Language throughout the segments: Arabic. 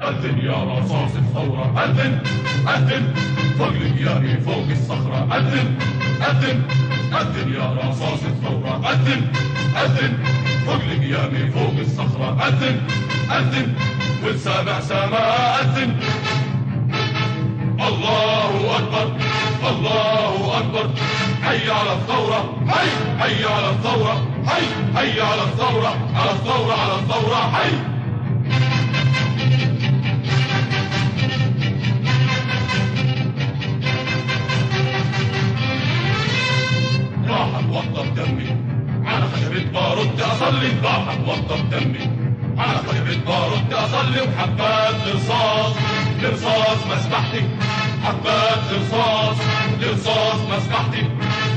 أذن يا رصاص الثورة أذن أذن. فوق القيامة فوق الصخرة أذن أذن. أذن يا رصاص الثورة أذن أذن. فوق القيامة فوق الصخرة أذن أذن. والسابع سماء أذن. الله أكبر الله أكبر. حي على الثورة حي حي على الثورة حي حي على الثورة على الثورة على الثورة حي. اتوضى بدمي على خشبة بارود اصلي راح اتوضى بدمي على خشبة بارود اصلي وحبات الرصاص الرصاص مسبحتي حبات الرصاص الرصاص مسبحتي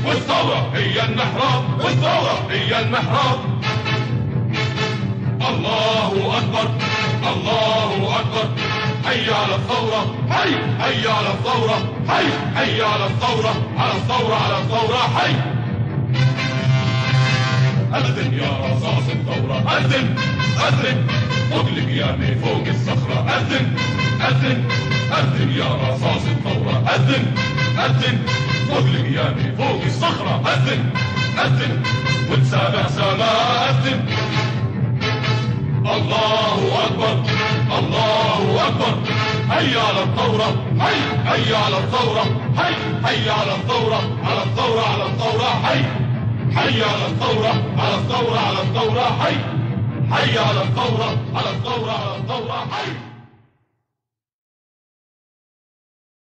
والثورة هي المحراب. والثورة هي المحراب. الله أكبر. الله أكبر. حي على الثورة. حي حي على الثورة. حي حي على الثورة. على الثورة على الثورة. حي أذن يا رصاص الثورة أذن أذن. فوق القيامة فوق الصخرة أذن أذن. أذن يا رصاص الثورة أذن أذن. فوق القيامة فوق الصخرة أذن أذن. وتسابع سماء أذن. الله أكبر الله أكبر. هيا على الثورة هي هيا على الثورة هي هيا على الثورة على الثورة على الثورة هي هيا على الثورة على الثورة على الثورة هي هيا على الثورة على الثورة على الثورة هي